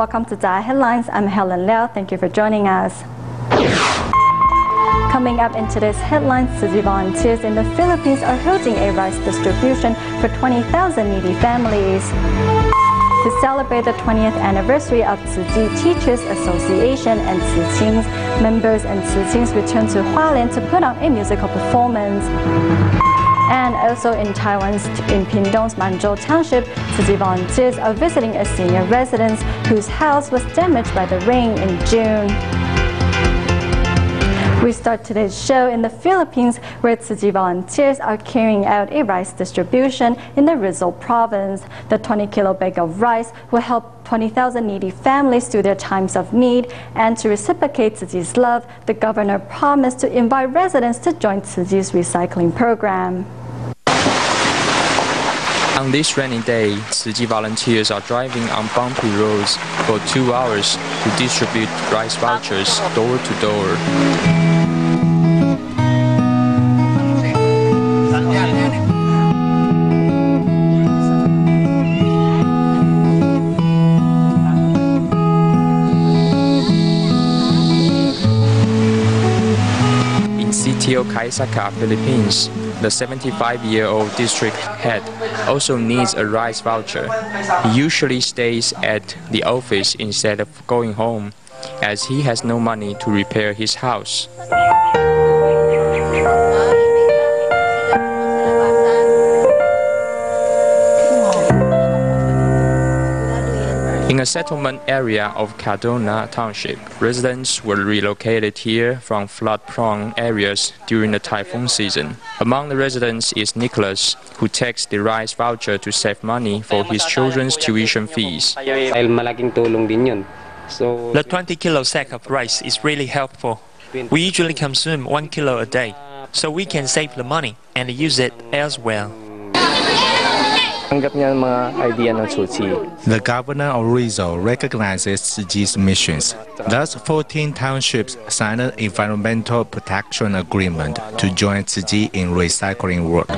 Welcome to DaAi Headlines. I'm Helen Liao. Thank you for joining us. Coming up in today's headlines, Chi volunteers in the Philippines are holding a rice distribution for 20,000 needy families. To celebrate the 20th anniversary of Tzu Chi Teachers Association and Tzu members and Tzu Ching's return to Hualien to put on a musical performance. And also in Taiwan's in Pingtung's Manzhou Township, Chi volunteers are visiting a senior residence whose house was damaged by the rain in June. We start today's show in the Philippines where Tzu volunteers are carrying out a rice distribution in the Rizal province. The 20 kilo bag of rice will help 20,000 needy families through their times of need. And to reciprocate Tzu love, the governor promised to invite residents to join Tzu recycling program. On this rainy day, Chi volunteers are driving on bumpy roads for two hours to distribute rice vouchers door to door. In Sitio Kaisaka, Philippines, the 75-year-old district head also needs a rice voucher. He usually stays at the office instead of going home, as he has no money to repair his house. In a settlement area of Cardona Township, residents were relocated here from flood-prone areas during the typhoon season. Among the residents is Nicholas, who takes the rice voucher to save money for his children's tuition fees. The 20 kilo sack of rice is really helpful. We usually consume 1 kilo a day, so we can save the money and use it elsewhere. The governor of Rizal recognizes Tzu Chi's missions. Thus, 14 townships signed an environmental protection agreement to join Tzu in recycling work.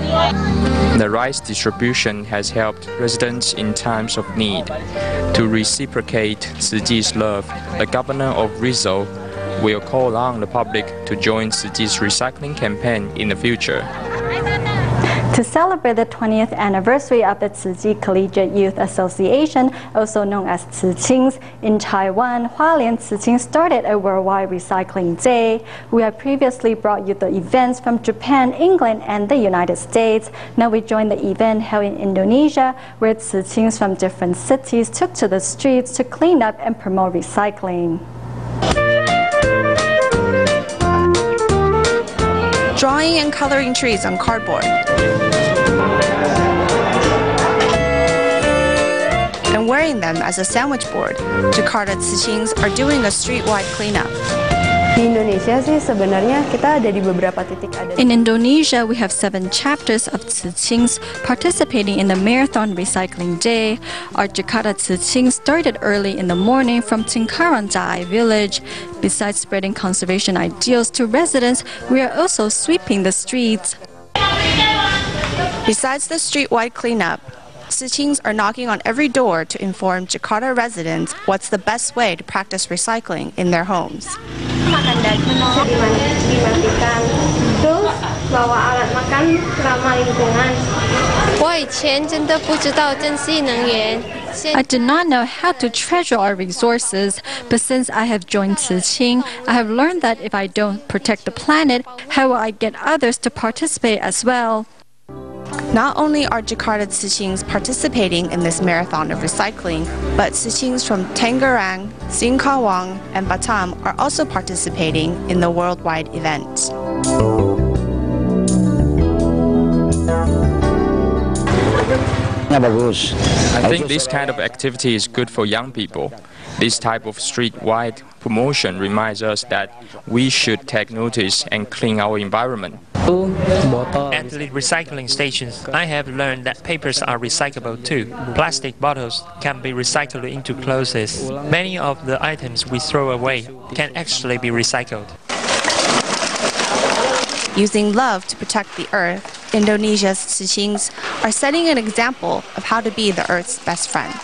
The rice distribution has helped residents in times of need. To reciprocate Tzu love, the governor of Rizal will call on the public to join Tzu recycling campaign in the future. To celebrate the 20th anniversary of the Chi Collegiate Youth Association, also known as Ching's, in Taiwan, Hualien Ching started a worldwide recycling day. We have previously brought you the events from Japan, England, and the United States. Now we join the event held in Indonesia, where Tzu Chings from different cities took to the streets to clean up and promote recycling. Drawing and coloring trees on cardboard. And wearing them as a sandwich board, Jakarta Tzu Chings are doing a street-wide cleanup. Di Indonesia sih sebenarnya kita ada di beberapa titik ada. In Indonesia, we have seven chapters of Tzu Chings participating in the Marathon Recycling Day. Our Jakarta Tzu Ching started early in the morning from Tingkaranjai village. Besides spreading conservation ideals to residents, we are also sweeping the streets. Besides the street-wide cleanup, Tzu Chings are knocking on every door to inform Jakarta residents what's the best way to practice recycling in their homes. I did not know how to treasure our resources, but since I have joined Tzu Ching, I have learned that if I don't protect the planet, how will I get others to participate as well? Not only are Jakarta Tzu Chings participating in this marathon of recycling, but Tzu Chings from Tangerang, Singkawang, and Batam are also participating in the worldwide event. I think this kind of activity is good for young people. This type of street-wide promotion reminds us that we should take notice and clean our environment. At the recycling stations, I have learned that papers are recyclable too. Plastic bottles can be recycled into clothes. Many of the items we throw away can actually be recycled. Using love to protect the earth, Indonesia's Tzu Chings are setting an example of how to be the earth's best friend.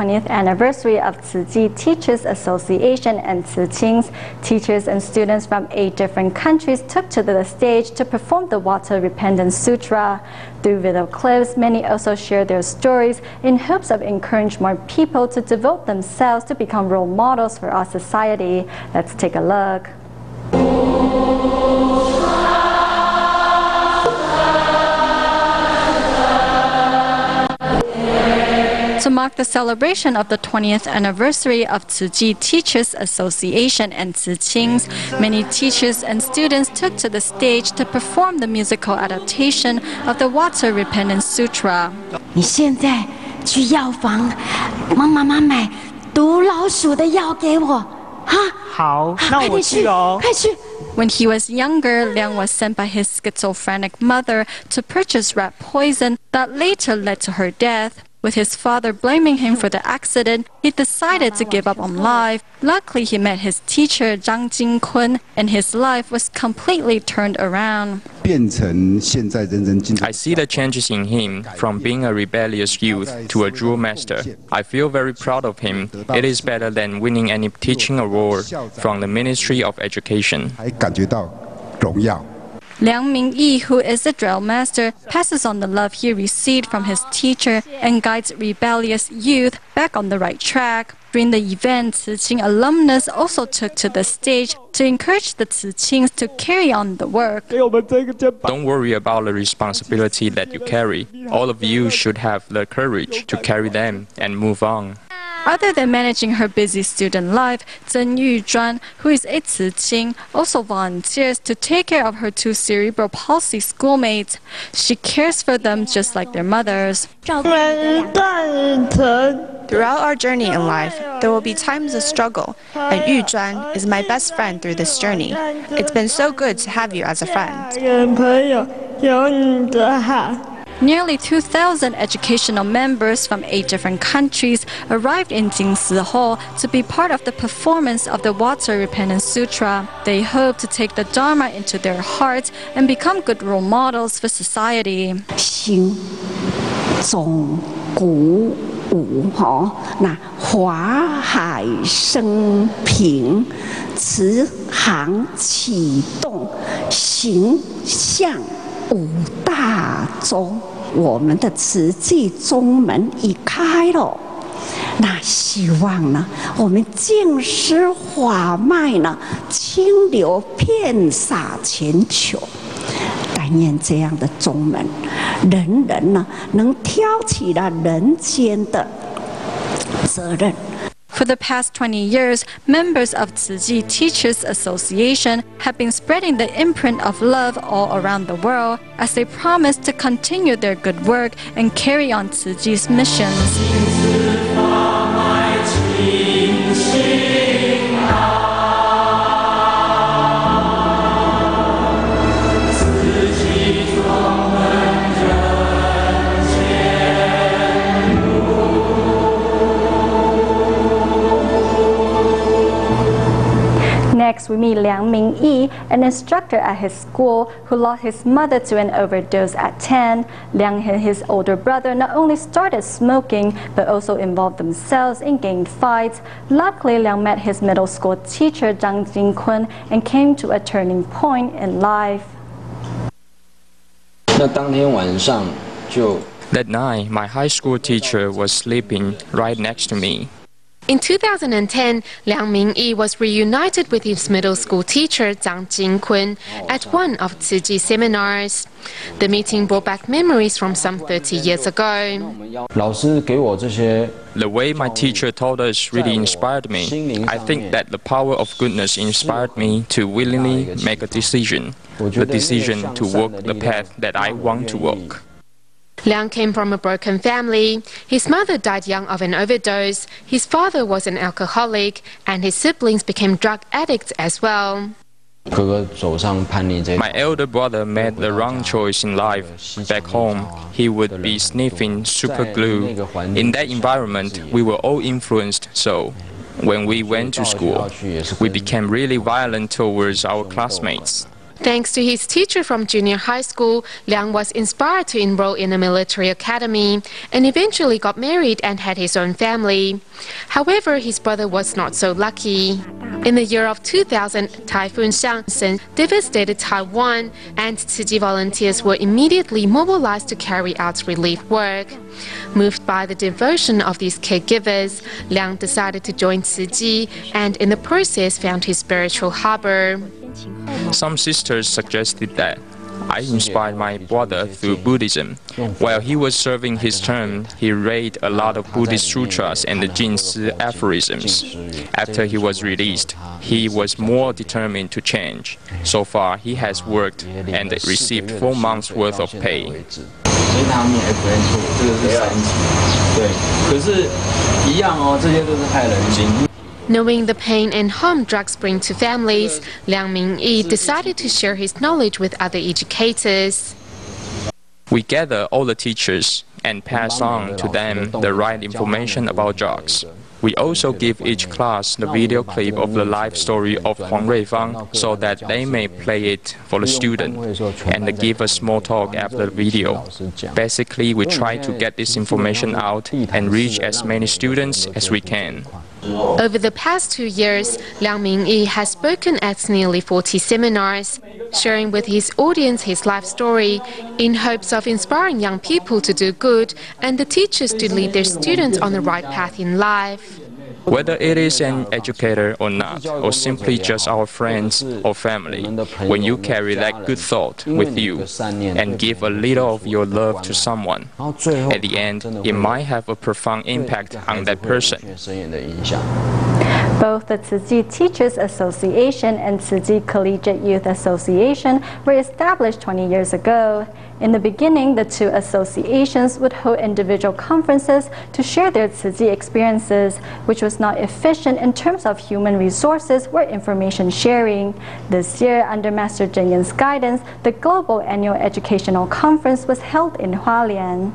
20th anniversary of Chi Teachers Association and Tzu Ching's, teachers and students from eight different countries took to the stage to perform the Water Repentance Sutra. Through video clips, many also shared their stories in hopes of encouraging more people to devote themselves to become role models for our society. Let's take a look. To mark the celebration of the 20th anniversary of Tzu Chi Teachers Association and Tsuchings, many teachers and students took to the stage to perform the musical adaptation of the Water Repentance Sutra. 你现在去药房，帮妈妈买毒老鼠的药给我，哈。好，那我去哦。快去。When he was younger, Liang was sent by his schizophrenic mother to purchase rat poison that later led to her death. With his father blaming him for the accident, he decided to give up on life. Luckily, he met his teacher Zhang Jingkun, and his life was completely turned around. I see the changes in him from being a rebellious youth to a drill master. I feel very proud of him. It is better than winning any teaching award from the Ministry of Education. Liang Mingyi, who is the drill master, passes on the love he received from his teacher and guides rebellious youth back on the right track. During the event, Tzu Ching alumnus also took to the stage to encourage the Tzu Chings to carry on the work. Don't worry about the responsibility that you carry. All of you should have the courage to carry them and move on. Other than managing her busy student life, Zhen Yuzhuan, who is a Tzu Ching, also volunteers to take care of her two cerebral palsy schoolmates. She cares for them just like their mothers. Throughout our journey in life, there will be times of struggle, and Yu Zhuan is my best friend through this journey. It's been so good to have you as a friend. Nearly 2,000 educational members from eight different countries arrived in Jing Si Hall to be part of the performance of the Water Repentance Sutra. They hope to take the Dharma into their hearts and become good role models for society. 行总鼓舞哈，那华海升平，慈航启动，形象五大宗。我们的慈济宗门已开了。那希望呢，我们净施法脉呢，清流遍洒全球。但愿这样的宗门，人人呢能挑起了人间的责任。For the past 20 years, members of Chi Teachers Association have been spreading the imprint of love all around the world as they promise to continue their good work and carry on Chi's missions. Swimi Liang Mingyi, an instructor at his school who lost his mother to an overdose at 10, Liang and his older brother not only started smoking but also involved themselves in gang fights. Luckily, Liang met his middle school teacher Zhang Jingkun and came to a turning point in life. That night, my high school teacher was sleeping right next to me. In 2010, Liang Mingyi was reunited with his middle school teacher Zhang Jingkun at one of Tzu Chi seminars. The meeting brought back memories from some 30 years ago. The way my teacher taught us really inspired me. I think that the power of goodness inspired me to willingly make a decision, the decision to walk the path that I want to walk. Liang came from a broken family. His mother died young of an overdose, his father was an alcoholic, and his siblings became drug addicts as well. My elder brother made the wrong choice in life. Back home, he would be sniffing super glue. In that environment, we were all influenced, so when we went to school, we became really violent towards our classmates. Thanks to his teacher from junior high school, Liang was inspired to enroll in a military academy and eventually got married and had his own family. However, his brother was not so lucky. In the year of 2000, Typhoon Xangsane devastated Taiwan, and Tzu volunteers were immediately mobilized to carry out relief work. Moved by the devotion of these caregivers, Liang decided to join Chi and in the process found his spiritual harbor. Some sisters suggested that I inspired my brother through Buddhism. While he was serving his term, he read a lot of Buddhist sutras and the Jing Si aphorisms. After he was released, he was more determined to change. So far, he has worked and received four months' worth of pay. Knowing the pain and harm drugs bring to families, Liang Mingyi decided to share his knowledge with other educators. We gather all the teachers and pass on to them the right information about drugs. We also give each class the video clip of the life story of Huang Ruifang so that they may play it for the student and give a small talk after the video. Basically, we try to get this information out and reach as many students as we can. Over the past two years, Liang Mingyi has spoken at nearly 40 seminars, sharing with his audience his life story in hopes of inspiring young people to do good and the teachers to lead their students on the right path in life. Whether it is an educator or not, or simply just our friends or family, when you carry that good thought with you and give a little of your love to someone, at the end, it might have a profound impact on that person. Both the Chi Teachers Association and Chi Collegiate Youth Association were established 20 years ago. In the beginning, the two associations would hold individual conferences to share their Chi experiences, which was not efficient in terms of human resources or information sharing. This year, under Master Yen's guidance, the Global Annual Educational Conference was held in Hualien.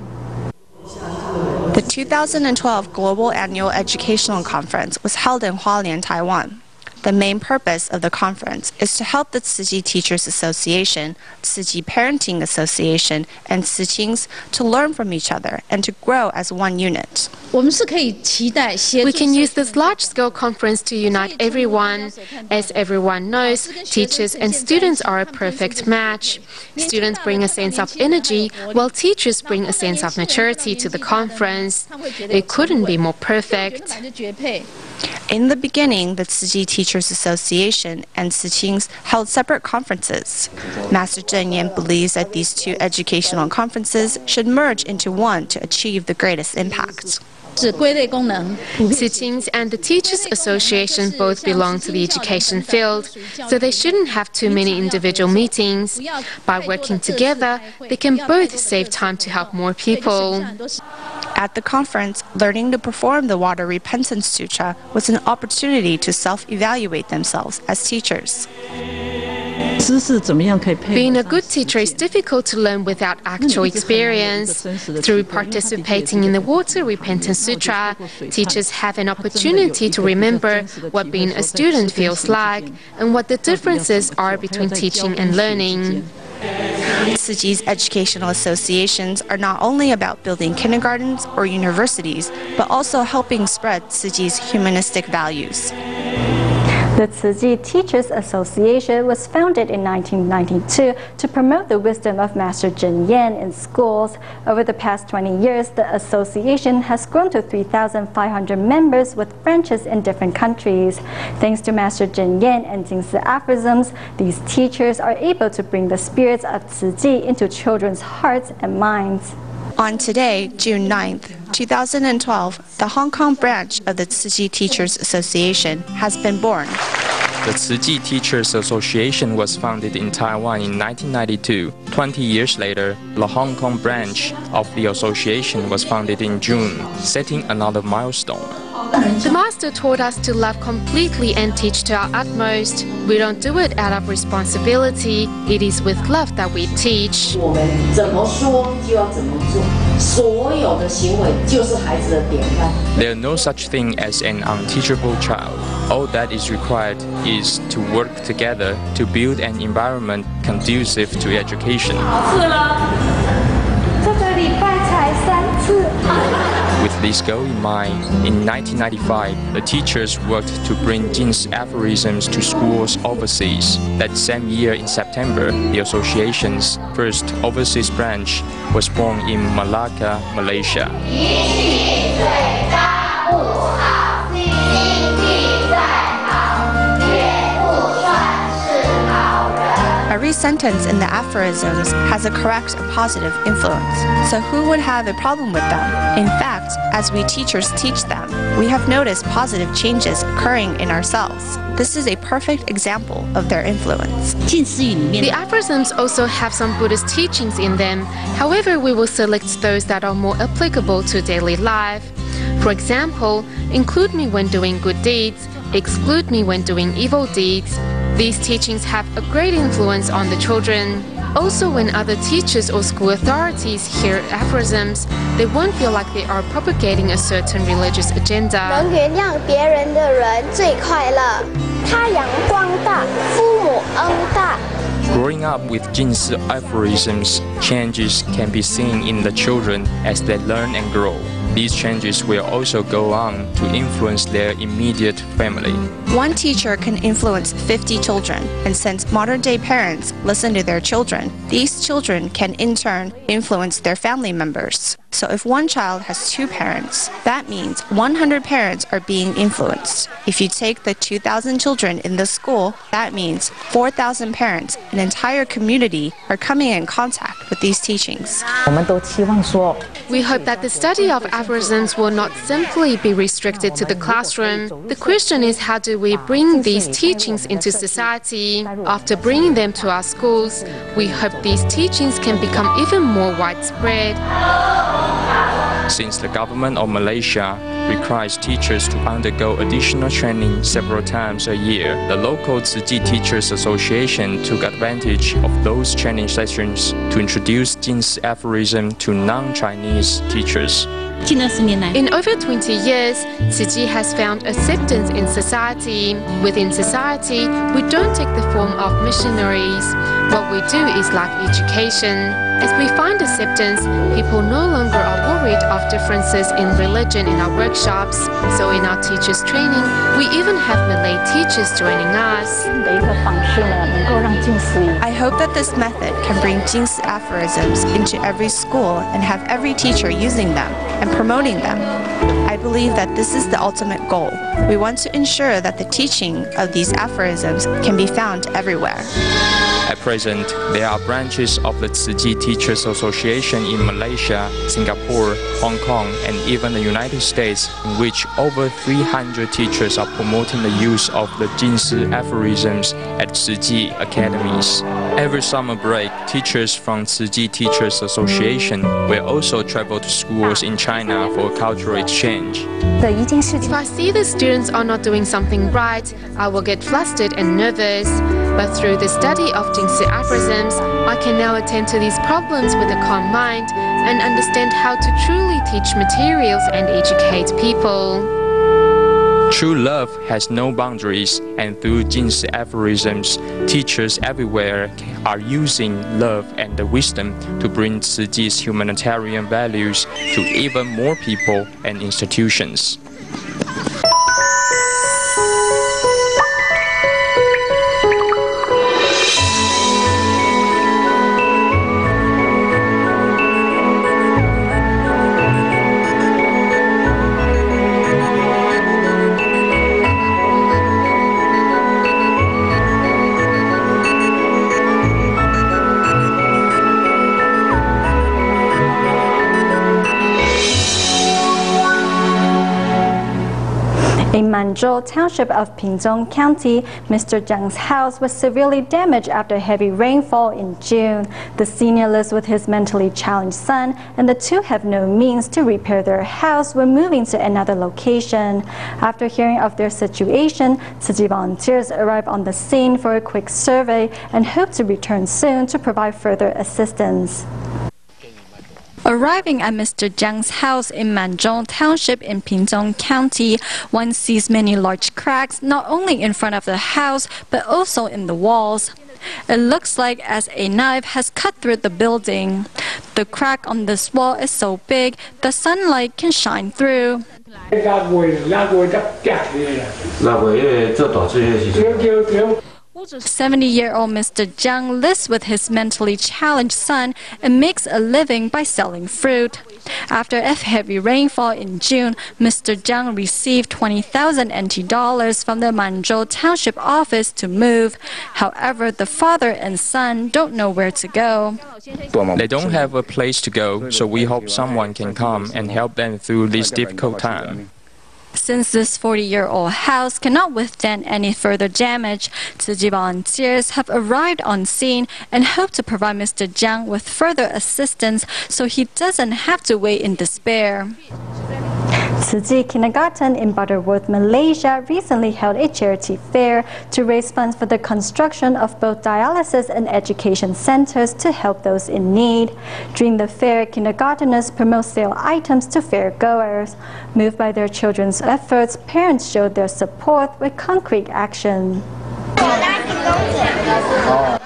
The 2012 Global Annual Educational Conference was held in Hualien, Taiwan. The main purpose of the conference is to help the Tzu Teachers Association, Tzu Parenting Association, and Tzu to learn from each other and to grow as one unit. We can use this large-scale conference to unite everyone. As everyone knows, teachers and students are a perfect match. Students bring a sense of energy, while teachers bring a sense of maturity to the conference. It couldn't be more perfect. In the beginning, the Tzu Chi Teachers Association and Tzu held separate conferences. Master Cheng Yen believes that these two educational conferences should merge into one to achieve the greatest impact. Tzu Chings and the Teachers Association both belong to the education field, so they shouldn't have too many individual meetings. By working together, they can both save time to help more people. At the conference, learning to perform the Water Repentance Sutra was an opportunity to self evaluate themselves as teachers. Being a good teacher is difficult to learn without actual experience. Through participating in the Water Repentance Sutra, teachers have an opportunity to remember what being a student feels like and what the differences are between teaching and learning. Tzu educational associations are not only about building kindergartens or universities, but also helping spread Tzu humanistic values. The Tzu Teachers Association was founded in 1992 to promote the wisdom of Master Cheng Yen in schools. Over the past 20 years, the association has grown to 3,500 members with branches in different countries. Thanks to Master Cheng Yen and Jing Si aphorisms, these teachers are able to bring the spirits of Tzu into children's hearts and minds. On today, June 9th, 2012, the Hong Kong branch of the Tzu Chi Teachers Association has been born. The Tzu Chi Teachers Association was founded in Taiwan in 1992. 20 years later, the Hong Kong branch of the association was founded in June, setting another milestone. The Master taught us to love completely and teach to our utmost. We don't do it out of responsibility, it is with love that we teach. 我们怎么说就要怎么做，所有的行为就是孩子的典范。 There are no such thing as an unteachable child. All that is required is to work together to build an environment conducive to education. 次了，这个礼拜才三次。 With this goal in mind, in 1995, the teachers worked to bring Jing Si aphorisms to schools overseas. That same year in September, the association's first overseas branch was born in Malacca, Malaysia. Sentence in the aphorisms has a correct and positive influence. So who would have a problem with them? In fact, as we teachers teach them, we have noticed positive changes occurring in ourselves. This is a perfect example of their influence. The aphorisms also have some Buddhist teachings in them. However, we will select those that are more applicable to daily life. For example, include me when doing good deeds, exclude me when doing evil deeds. These teachings have a great influence on the children. Also, when other teachers or school authorities hear aphorisms, they won't feel like they are propagating a certain religious agenda. Growing up with Jing Si aphorisms, changes can be seen in the children as they learn and grow. These changes will also go on to influence their immediate family. One teacher can influence 50 children, and since modern day parents listen to their children, these children can in turn influence their family members. So if one child has two parents, that means 100 parents are being influenced. If you take the 2,000 children in the school, that means 4,000 parents, an entire community, are coming in contact with these teachings. We hope that the study of aphorisms will not simply be restricted to the classroom. The question is how do we bring these teachings into society? After bringing them to our schools, we hope these teachings can become even more widespread. Since the government of Malaysia requires teachers to undergo additional training several times a year, the local Chi Teachers Association took advantage of those training sessions to introduce Jing Si aphorism to non-Chinese teachers. In over 20 years, Tzu has found acceptance in society. Within society, we don't take the form of missionaries. What we do is like education. As we find acceptance, people no longer are worried of differences in religion in our workshops. So in our teachers' training, we even have Malay teachers joining us. I hope that this method can bring Jing Si aphorisms into every school and have every teacher using them and promoting them. I believe that this is the ultimate goal. We want to ensure that the teaching of these aphorisms can be found everywhere. At present, there are branches of the Tzu Chi Teachers Association in Malaysia, Singapore, Hong Kong, and even the United States, in which over 300 teachers are promoting the use of the Jing Si aphorisms at Tzu Chi academies. Every summer break, teachers from Tzu Chi Teachers Association will also travel to schools in China for cultural exchange. If I see the students are not doing something right, I will get flustered and nervous. But through the study of Jing Si aphorisms, I can now attend to these problems with a calm mind and understand how to truly teach materials and educate people. True love has no boundaries, and through Jing Si aphorisms, teachers everywhere are using love and the wisdom to bring Tzu humanitarian values to even more people and institutions. Manzhou Township of Pingtung County, Mr. Zhang's house was severely damaged after heavy rainfall in June. The senior lives with his mentally challenged son, and the two have no means to repair their house when moving to another location. After hearing of their situation, Chi volunteers arrived on the scene for a quick survey and hope to return soon to provide further assistance. Arriving at Mr. Jiang's house in Manzhou Township in Pingtung County, one sees many large cracks not only in front of the house but also in the walls. It looks like as a knife has cut through the building. The crack on this wall is so big the sunlight can shine through. 70-year-old Mr. Jiang lives with his mentally challenged son and makes a living by selling fruit. After a heavy rainfall in June, Mr. Jiang received 20,000 NT dollars from the Manzhou Township office to move. However, the father and son don't know where to go. They don't have a place to go, so we hope someone can come and help them through this difficult time. Since this 40-year-old house cannot withstand any further damage, Tzu Chi volunteers have arrived on scene and hope to provide Mr. Jiang with further assistance so he doesn't have to wait in despair. Tzu Kindergarten in Butterworth, Malaysia recently held a charity fair to raise funds for the construction of both dialysis and education centers to help those in need. During the fair, kindergarteners promote sale items to fair goers. Moved by their children's efforts, parents showed their support with concrete action.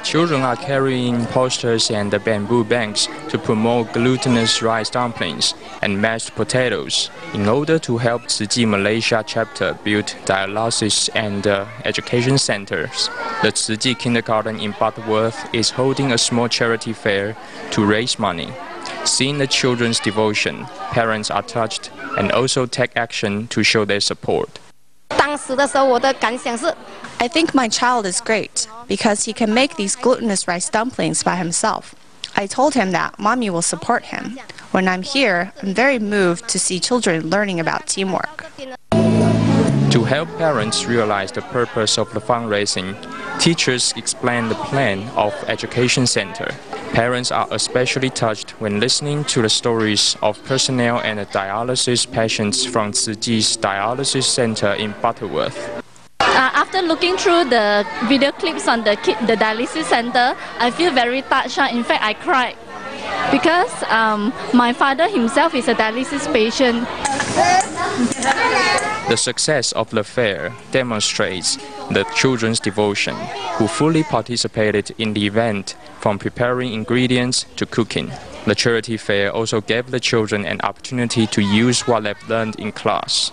Children are carrying posters and bamboo banks to promote glutinous rice dumplings and mashed potatoes in order to help Chi Malaysia chapter build dialysis and uh, education centers. The Tzu Kindergarten in Butterworth is holding a small charity fair to raise money. Seeing the children's devotion, parents are touched and also take action to show their support. I think my child is great because he can make these glutinous rice dumplings by himself. I told him that mommy will support him. When I'm here, I'm very moved to see children learning about teamwork. To help parents realize the purpose of the fundraising, teachers explain the plan of Education Center. Parents are especially touched when listening to the stories of personnel and dialysis patients from Chi's Dialysis Center in Butterworth. Uh, after looking through the video clips on the, the dialysis center, I feel very touched. In fact, I cried because um, my father himself is a dialysis patient. The success of the fair demonstrates the children's devotion, who fully participated in the event from preparing ingredients to cooking. The charity fair also gave the children an opportunity to use what they've learned in class.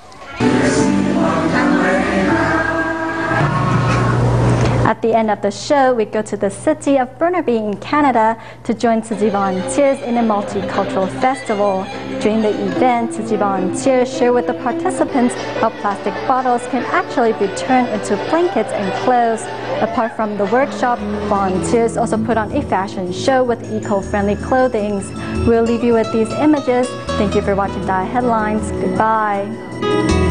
The end of the show, we go to the city of Burnaby in Canada to join Tzu Chi volunteers in a multicultural festival. During the event, Tzu Chi volunteers share with the participants how plastic bottles can actually be turned into blankets and clothes. Apart from the workshop, volunteers also put on a fashion show with eco-friendly clothing. We'll leave you with these images. Thank you for watching DaAi Headlines. Goodbye.